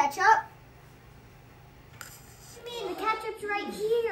ketchup? I mean, the ketchup's right here.